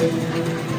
Música